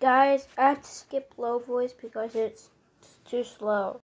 Guys, I have to skip low voice because it's too slow.